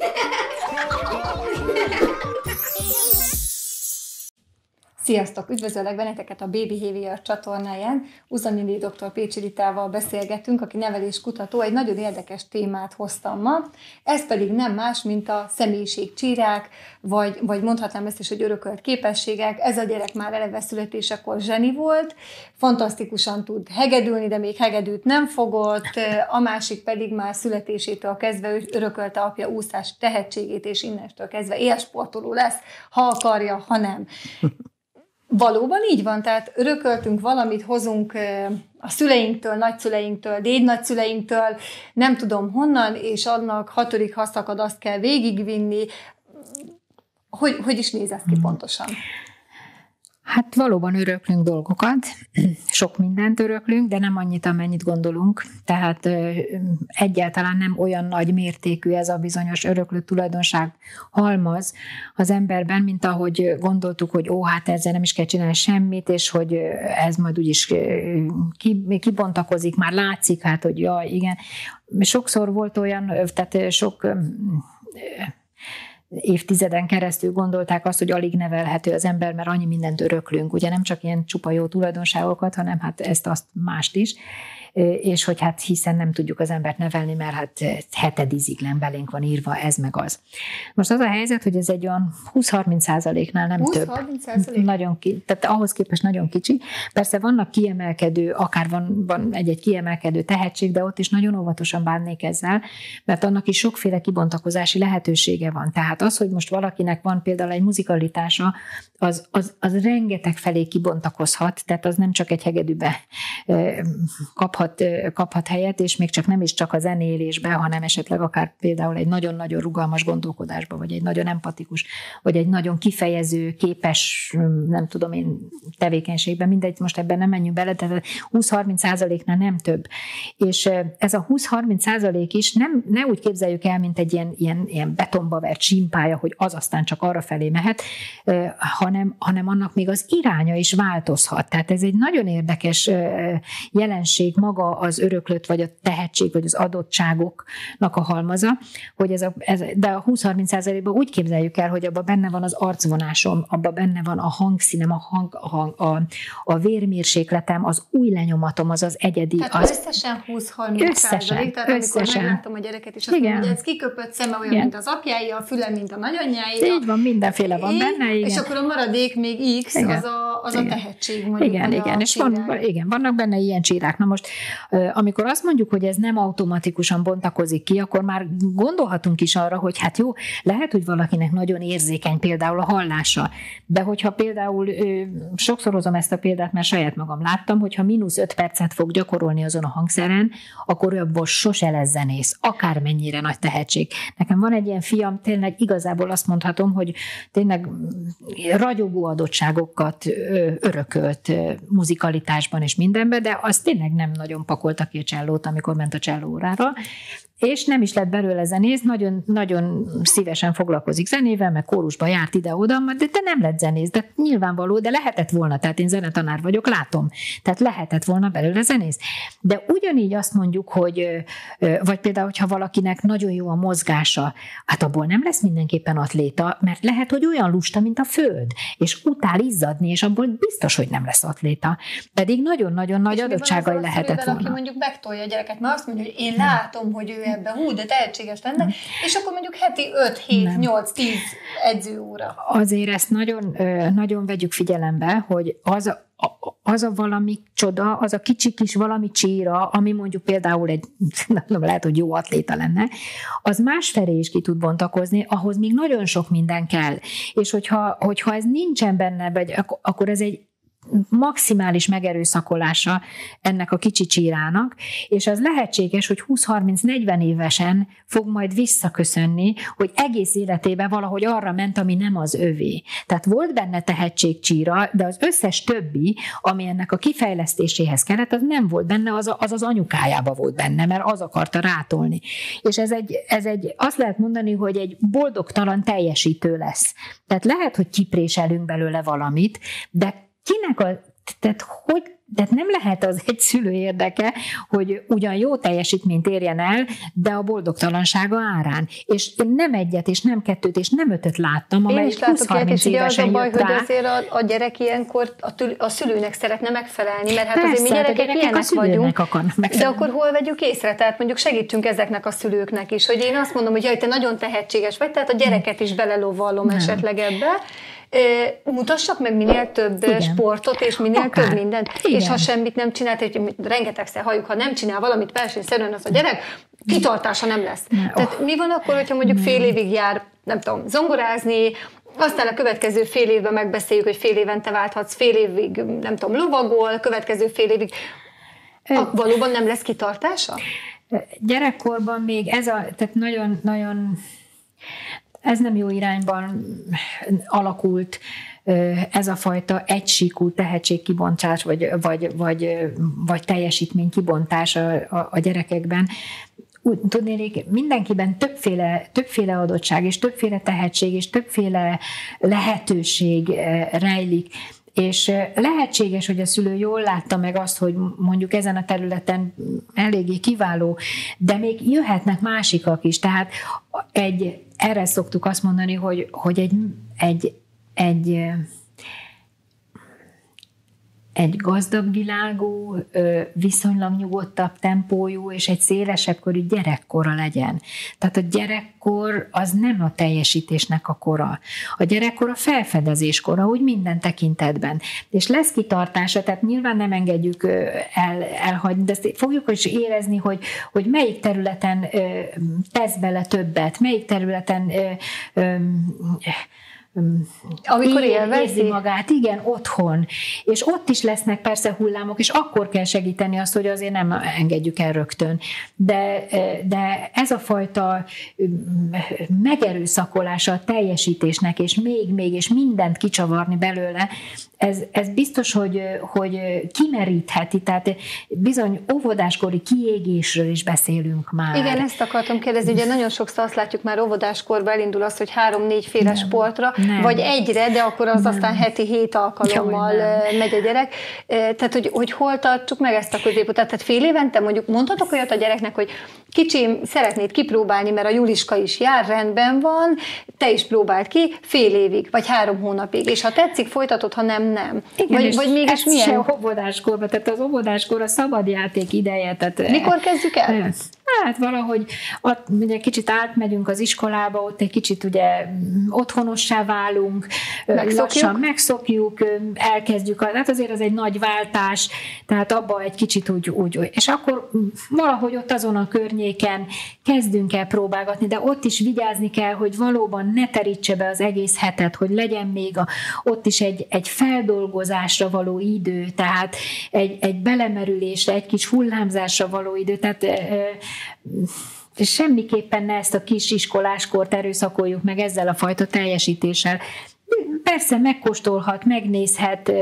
ハハハハ! Sziasztok! Üdvözöllek benneteket a Baby Behavior csatornáján. Uzanindi dr. Pécsi Ritával beszélgetünk, aki neveléskutató. Egy nagyon érdekes témát hoztam ma. Ez pedig nem más, mint a személyiségcsírák, vagy, vagy mondhatnám ezt is, hogy örökölt képességek. Ez a gyerek már eleve születésekor zseni volt, fantasztikusan tud hegedülni, de még hegedűt nem fogott, a másik pedig már születésétől kezdve örökölte apja úszás tehetségét, és innestől kezdve élsportoló lesz, ha akarja, ha nem. Valóban így van, tehát örököltünk valamit, hozunk a szüleinktől, nagyszüleinktől, dédnagyszüleinktől, nem tudom honnan, és annak hatodik haszakad azt kell végigvinni. Hogy, hogy is néz ez ki hmm. pontosan? Hát valóban öröklünk dolgokat, sok mindent öröklünk, de nem annyit, amennyit gondolunk. Tehát egyáltalán nem olyan nagy mértékű ez a bizonyos öröklő tulajdonság halmaz az emberben, mint ahogy gondoltuk, hogy ó, hát ezzel nem is kell csinálni semmit, és hogy ez majd úgyis kibontakozik, már látszik, hát, hogy ja, igen. Sokszor volt olyan, tehát sok évtizeden keresztül gondolták azt, hogy alig nevelhető az ember, mert annyi mindent öröklünk. Ugye nem csak ilyen csupa jó tulajdonságokat, hanem hát ezt, azt, mást is és hogy hát hiszen nem tudjuk az embert nevelni, mert hát hetediziglen belénk van írva ez meg az. Most az a helyzet, hogy ez egy olyan 20-30 százaléknál nem 20, több. 30 Nagyon ki, tehát ahhoz képest nagyon kicsi. Persze vannak kiemelkedő, akár van, van egy-egy kiemelkedő tehetség, de ott is nagyon óvatosan bánnék ezzel, mert annak is sokféle kibontakozási lehetősége van. Tehát az, hogy most valakinek van például egy muzikalitása, az, az, az rengeteg felé kibontakozhat, tehát az nem csak egy hegedűbe kaphat kaphat, kaphat helyet, és még csak nem is csak a zenélésbe, hanem esetleg akár például egy nagyon-nagyon rugalmas gondolkodásba, vagy egy nagyon empatikus, vagy egy nagyon kifejező, képes, nem tudom én, tevékenységben, mindegy, most ebben nem menjünk bele, tehát 20-30 százaléknál nem több. És ez a 20-30 százalék is nem, ne úgy képzeljük el, mint egy ilyen, ilyen, ilyen betonba vert simpája, hogy az aztán csak arra felé mehet, hanem, hanem annak még az iránya is változhat. Tehát ez egy nagyon érdekes jelenség maga maga az öröklött, vagy a tehetség, vagy az adottságoknak a halmaza, hogy ez a, ez, de a 20-30 százalékban úgy képzeljük el, hogy abban benne van az arcvonásom, abban benne van a hangszínem, a, hang, a, a, a vérmérsékletem, az új lenyomatom, az az egyedi. Tehát az, összesen 20-30 százalék, tehát összesen. amikor megláttam a gyereket, és azt mondom, hogy ez kiköpött szeme olyan, igen. mint az apjái, a füle, mint a nagyanyjái. Így van, mindenféle van benne, igen. És akkor a maradék még X, igen. az, a, az igen. a tehetség. Mondjuk, igen, igen, és van, igen, vannak benne ilyen csírák. Na most amikor azt mondjuk, hogy ez nem automatikusan bontakozik ki, akkor már gondolhatunk is arra, hogy hát jó, lehet, hogy valakinek nagyon érzékeny például a hallása, de hogyha például, sokszor hozom ezt a példát, mert saját magam láttam, hogyha mínusz öt percet fog gyakorolni azon a hangszeren, akkor abból sose lesz zenész, akármennyire nagy tehetség. Nekem van egy ilyen fiam, tényleg igazából azt mondhatom, hogy tényleg ragyogó adottságokat örökölt muzikalitásban és mindenben, de az tényleg nem nagyon pakolta ki a csellót, amikor ment a csellórára, és nem is lett belőle zenész, nagyon, nagyon szívesen foglalkozik zenével, meg kórusba járt ide-oda, de, de nem lett zenész, de nyilvánvaló, de lehetett volna, tehát én zenetanár vagyok, látom, tehát lehetett volna belőle zenész. De ugyanígy azt mondjuk, hogy, vagy például, hogyha valakinek nagyon jó a mozgása, hát abból nem lesz mindenképpen atléta, mert lehet, hogy olyan lusta, mint a föld, és utál izzadni, és abból biztos, hogy nem lesz atléta. Pedig nagyon-nagyon nagy adottságai lehetett volna. Aki mondjuk megtolja a gyereket, mert azt mondja, hogy én látom, hogy ő ebben, hú, de tehetséges lenne, és akkor mondjuk heti 5, 7, 8, 10 edzőóra. Azért ezt nagyon, nagyon vegyük figyelembe, hogy az a, az a valami csoda, az a kicsi kis valami csíra, ami mondjuk például egy, nem lehet, hogy jó atléta lenne, az másfelé is ki tud bontakozni, ahhoz még nagyon sok minden kell. És hogyha, hogyha ez nincsen benne, vagy akkor ez egy maximális megerőszakolása ennek a kicsi csírának, és az lehetséges, hogy 20-30-40 évesen fog majd visszaköszönni, hogy egész életében valahogy arra ment, ami nem az övé. Tehát volt benne tehetségcsíra, de az összes többi, ami ennek a kifejlesztéséhez kellett, az nem volt benne, az az, az anyukájába volt benne, mert az akarta rátolni. És ez egy, ez egy, azt lehet mondani, hogy egy boldogtalan teljesítő lesz. Tehát lehet, hogy kipréselünk belőle valamit, de kinek a, tehát hogy de nem lehet az egy szülő érdeke, hogy ugyan jó teljesítményt érjen el, de a boldogtalansága árán. És én nem egyet, és nem kettőt, és nem ötöt láttam, amely 20-30 és ugye az a baj, rá. hogy azért a, a gyerek ilyenkor a, tül, a szülőnek szeretne megfelelni, mert hát Persze, azért mi gyerekek, gyerekek ilyenek vagyunk. De akkor hol vegyük észre? Tehát mondjuk segítünk ezeknek a szülőknek is, hogy én azt mondom, hogy jaj, te nagyon tehetséges vagy, tehát a gyereket is belelovallom esetleg ebbe, mutassak meg minél több Igen. sportot, és minél Akár. több mindent. Igen. És ha semmit nem csinált, hogy rengetegszer halljuk, ha nem csinál valamit versenyszerűen, az a gyerek, kitartása nem lesz. Ne, Tehát oh. mi van akkor, hogyha mondjuk fél évig jár, nem tudom, zongorázni, aztán a következő fél évben megbeszéljük, hogy fél évente válthatsz, fél évig, nem tudom, lovagol, következő fél évig. A, valóban nem lesz kitartása? Gyerekkorban még ez a, tehát nagyon, nagyon ez nem jó irányban alakult ez a fajta egysíkú tehetségkibontás, vagy, vagy, vagy, vagy teljesítmény kibontás a, a, a gyerekekben. Úgy tudnék, mindenkiben többféle, többféle adottság, és többféle tehetség, és többféle lehetőség rejlik és lehetséges, hogy a szülő jól látta meg azt, hogy mondjuk ezen a területen eléggé kiváló, de még jöhetnek másikak is. Tehát egy, erre szoktuk azt mondani, hogy, hogy egy, egy, egy egy gazdag világú, viszonylag nyugodtabb tempójú és egy szélesebb körű gyerekkora legyen. Tehát a gyerekkor az nem a teljesítésnek a kora. A gyerekkor a felfedezés kora, úgy minden tekintetben. És lesz kitartása, tehát nyilván nem engedjük el, elhagyni, de fogjuk is érezni, hogy, hogy melyik területen tesz bele többet, melyik területen amikor élvezi magát, igen, otthon. És ott is lesznek persze hullámok, és akkor kell segíteni azt, hogy azért nem engedjük el rögtön. De, de ez a fajta megerőszakolása a teljesítésnek, és még, még, és mindent kicsavarni belőle, ez, ez biztos, hogy, hogy kimerítheti, tehát bizony óvodáskori kiégésről is beszélünk már. Igen, ezt akartam kérdezni, ugye nagyon sokszor azt látjuk már óvodáskorban elindul az, hogy három-négy féle sportra, nem. vagy egyre, de akkor az nem. aztán heti hét alkalommal Jaj, megy a gyerek. Tehát, hogy, hogy hol tartsuk meg ezt a középutat? Tehát fél évente mondjuk mondhatok olyat a gyereknek, hogy kicsim, szeretnéd kipróbálni, mert a Juliska is jár, rendben van, te is próbáld ki, fél évig, vagy három hónapig, és ha tetszik, folytatod, ha nem, nem. Igen, vagy, vagy mégis milyen? Se óvodáskorban, tehát az óvodáskor a szabadjáték ideje. Tehát, Mikor kezdjük el? Hát valahogy ott ugye kicsit átmegyünk az iskolába, ott egy kicsit ugye otthonossá válunk, megszokjuk. lassan megszokjuk, elkezdjük, hát azért az egy nagy váltás, tehát abba egy kicsit úgy, úgy, és akkor valahogy ott azon a környéken kezdünk el próbálgatni, de ott is vigyázni kell, hogy valóban ne terítse be az egész hetet, hogy legyen még a, ott is egy, egy feldolgozásra való idő, tehát egy, egy belemerülésre, egy kis hullámzásra való idő, tehát semmiképpen ne ezt a kis iskoláskort erőszakoljuk meg ezzel a fajta teljesítéssel. Persze megkóstolhat, megnézhet,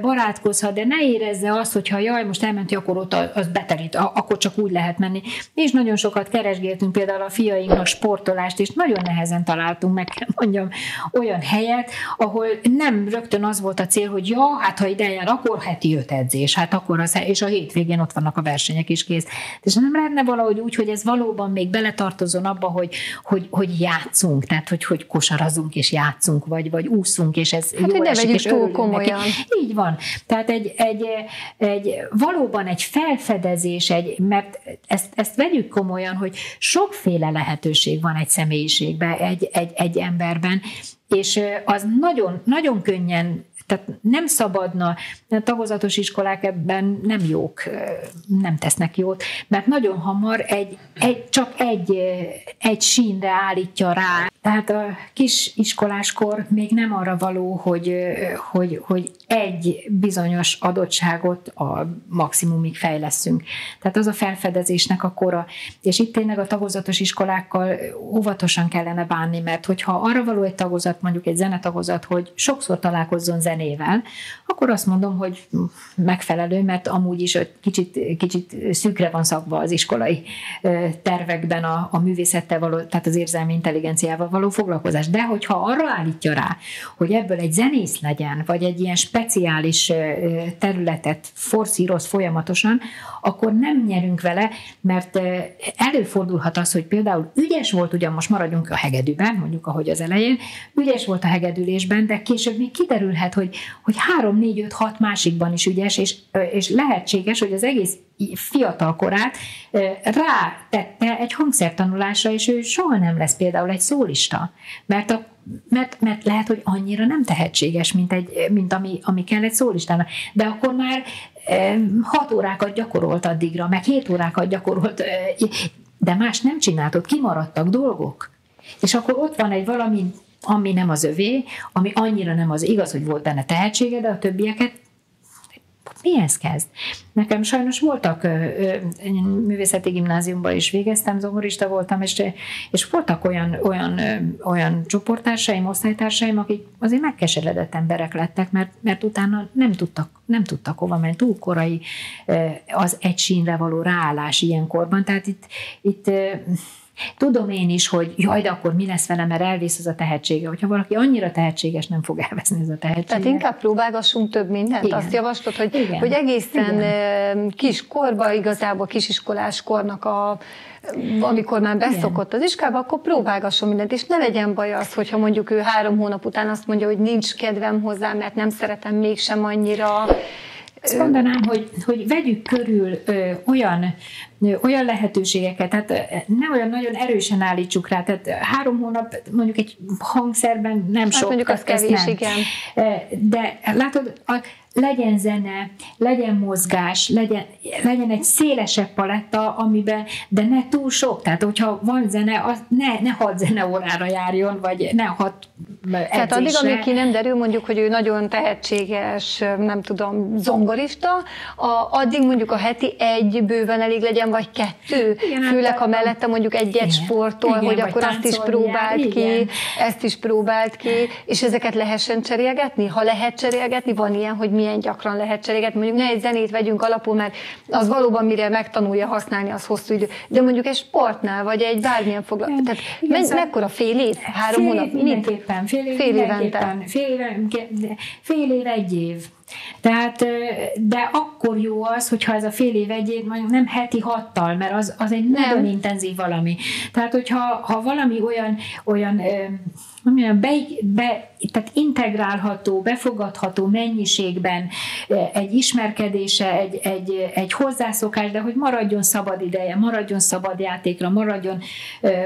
barátkozhat, de ne érezze azt, hogy ha jaj, most elmenti, akkor ott az beterít, akkor csak úgy lehet menni. Is nagyon sokat keresgéltünk például a fiainknak sportolást, és nagyon nehezen találtunk meg, kell mondjam, olyan helyet, ahol nem rögtön az volt a cél, hogy ja, hát ha ide jár, akkor heti öt edzés, hát akkor az, és a hétvégén ott vannak a versenyek is kész. És nem lehetne valahogy úgy, hogy ez valóban még beletartozon abba, hogy, hogy, hogy játszunk, tehát hogy, hogy kosarazunk és játszunk, vagy, vagy úszunk, és ez hát, jó hogy esik, és túl komolyan. Neki. Így van. Tehát egy, egy, egy, valóban egy felfedezés, egy, mert ezt, ezt vegyük komolyan, hogy sokféle lehetőség van egy személyiségben, egy, egy, egy emberben, és az nagyon, nagyon könnyen tehát nem szabadna, a tagozatos iskolák ebben nem jók, nem tesznek jót, mert nagyon hamar egy, egy, csak egy, egy sínre állítja rá. Tehát a kis iskoláskor még nem arra való, hogy, hogy, hogy egy bizonyos adottságot a maximumig fejleszünk. Tehát az a felfedezésnek a kora. És itt tényleg a tagozatos iskolákkal óvatosan kellene bánni, mert hogyha arra való egy tagozat, mondjuk egy zenetagozat, hogy sokszor találkozzon zenével, akkor azt mondom, hogy megfelelő, mert amúgy is kicsit, kicsit szűkre van szakva az iskolai tervekben a, a művészettel való, tehát az érzelmi intelligenciával való foglalkozás. De hogyha arra állítja rá, hogy ebből egy zenész legyen, vagy egy ilyen speciális területet forszíroz folyamatosan, akkor nem nyerünk vele, mert előfordulhat az, hogy például ügyes volt, ugyan most maradjunk a hegedűben, mondjuk ahogy az elején, ügyes volt a hegedülésben, de később még kiderülhet, hogy, hogy három, négy, öt, hat másikban is ügyes, és, és lehetséges, hogy az egész fiatal korát rátette egy hangszertanulásra, és ő soha nem lesz például egy szólista, mert a mert, mert lehet, hogy annyira nem tehetséges, mint, egy, mint ami, ami kell egy szólistának. De akkor már hat órákat gyakorolt addigra, meg hét órákat gyakorolt, de más nem csináltott, kimaradtak dolgok. És akkor ott van egy valami, ami nem az övé, ami annyira nem az igaz, hogy volt benne tehetsége, de a többieket mihez kezd? Nekem sajnos voltak, művészeti gimnáziumban is végeztem, zongorista voltam, és, és voltak olyan, olyan, olyan csoporttársaim, osztálytársaim, akik azért megkeseredett emberek lettek, mert, mert utána nem tudtak, nem tudtak hova menni, túl korai az egy sínre való ráállás ilyenkorban, tehát itt, itt Tudom én is, hogy jaj, de akkor mi lesz velem, mert elvész az a tehetsége. Hogyha valaki annyira tehetséges, nem fog elveszni ez a tehetsége. Tehát inkább próbálgassunk több mindent. Igen. Azt javaslod, hogy, Igen. hogy egészen Igen. kis korba, igazából kisiskolás kornak a amikor már beszokott az iskolába, akkor próbálgasson mindent, és ne legyen baj az, hogyha mondjuk ő három hónap után azt mondja, hogy nincs kedvem hozzá, mert nem szeretem mégsem annyira, azt mondanám, hogy, hogy vegyük körül ö, olyan, ö, olyan lehetőségeket, tehát ne olyan nagyon erősen állítsuk rá, tehát három hónap mondjuk egy hangszerben nem hát sok. mondjuk az kevés, nem. igen. De látod, a, legyen zene, legyen mozgás, legyen, legyen egy szélesebb paletta, amiben, de ne túl sok. Tehát, hogyha van zene, az ne, ne hat zene órára járjon, vagy ne hat edzésre. Tehát addig, amíg ki nem derül, mondjuk, hogy ő nagyon tehetséges, nem tudom, zongorista, a, addig mondjuk a heti egy bőven elég legyen, vagy kettő. Igen, hát Főleg, ha mellette mondjuk egyet igen, sportol, igen, hogy akkor azt is próbált ki, ezt is próbált ki, és ezeket lehessen cserélgetni? Ha lehet cserélgetni, van ilyen, hogy mi milyen gyakran lehet cserélgetni. Mondjuk ne egy zenét vegyünk alapul, mert az valóban mire megtanulja használni, az hosszú idő. De mondjuk egy sportnál, vagy egy bármilyen foglalkozás. Tehát me- szóval mekkora fél év? Három fél hónap? Mindenképpen. Fél év, fél évente. Fél, éve, fél év, egy év. Tehát, de akkor jó az, hogyha ez a fél év egy év, mondjuk nem heti hattal, mert az, az egy nem. nagyon intenzív valami. Tehát, hogyha ha valami olyan, olyan mondjam, be, be, tehát integrálható, befogadható mennyiségben egy ismerkedése, egy, egy, egy hozzászokás, de hogy maradjon szabad ideje, maradjon szabad játékra, maradjon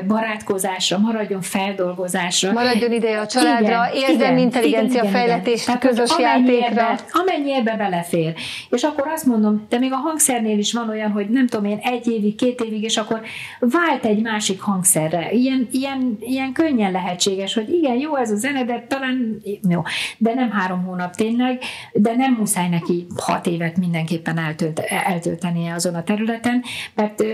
barátkozásra, maradjon feldolgozásra. Maradjon ideje a családra, érzelmi intelligencia igen, fejletésre, közös játékra. Ebbe, amennyi ebbe belefér. És akkor azt mondom, de még a hangszernél is van olyan, hogy nem tudom én, egy évig, két évig, és akkor vált egy másik hangszerre. Ilyen, ilyen, ilyen könnyen lehetséges, hogy igen, jó ez a zene, de talán jó, de nem három hónap tényleg, de nem muszáj neki hat évet mindenképpen eltölt, eltöltenie azon a területen, mert,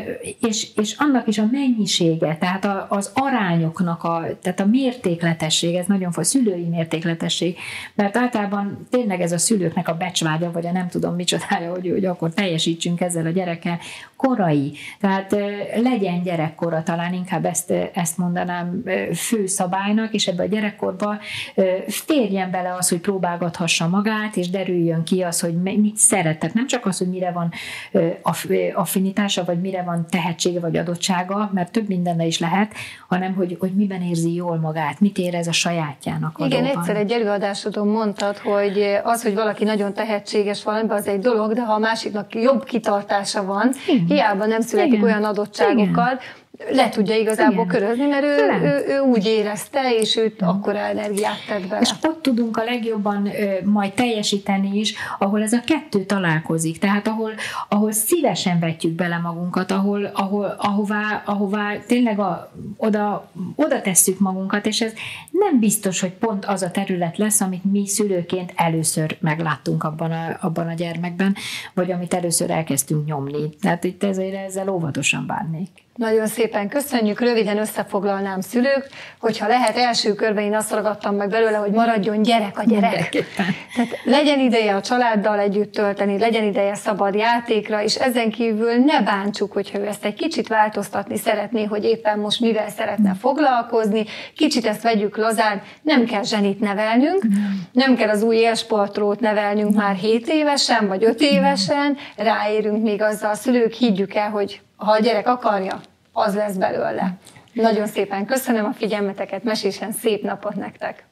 és, és annak is a mennyisége, tehát a, az arányoknak, a, tehát a mértékletesség, ez nagyon fontos, szülői mértékletesség, mert általában tényleg ez a szülőknek a becsvágya, vagy a nem tudom micsodája, hogy, hogy akkor teljesítsünk ezzel a gyerekkel, korai, tehát legyen gyerekkora, talán inkább ezt, ezt mondanám fő szabálynak, és ebbe a gyerekkorban férjen bele az, hogy próbálgathassa magát, és derüljön ki az, hogy mit szeretett. Nem csak az, hogy mire van affinitása, vagy mire van tehetsége, vagy adottsága, mert több mindenne is lehet, hanem hogy, hogy miben érzi jól magát, mit érez a sajátjának. Igen, adóban. egyszer egy előadásodon mondtad, hogy az, hogy valaki nagyon tehetséges valamiben, az egy dolog, de ha a másiknak jobb kitartása van, Igen. hiába nem születik Igen. olyan adottságokkal, Igen le tudja igazából Igen. körözni, mert ő, ő, ő úgy érezte, és őt akkor energiát tett bele. És ott tudunk a legjobban ö, majd teljesíteni is, ahol ez a kettő találkozik, tehát ahol, ahol szívesen vetjük bele magunkat, ahol, ahol ahová, ahová tényleg a, oda, oda tesszük magunkat, és ez nem biztos, hogy pont az a terület lesz, amit mi szülőként először megláttunk abban a, abban a gyermekben, vagy amit először elkezdtünk nyomni. Tehát itt ezért ezzel óvatosan bánnék. Nagyon szépen köszönjük, röviden összefoglalnám szülők, hogyha lehet első körben én azt ragadtam meg belőle, hogy maradjon gyerek a gyerek. Tehát legyen ideje a családdal együtt tölteni, legyen ideje szabad játékra, és ezen kívül ne bántsuk, hogyha ő ezt egy kicsit változtatni szeretné, hogy éppen most mivel szeretne foglalkozni, kicsit ezt vegyük lazán, nem kell zsenit nevelnünk, nem kell az új élsportrót nevelnünk már 7 évesen, vagy 5 évesen, ráérünk még azzal, a szülők higgyük el, hogy ha a gyerek akarja, az lesz belőle. Nagyon szépen köszönöm a figyelmeteket, mesésen szép napot nektek!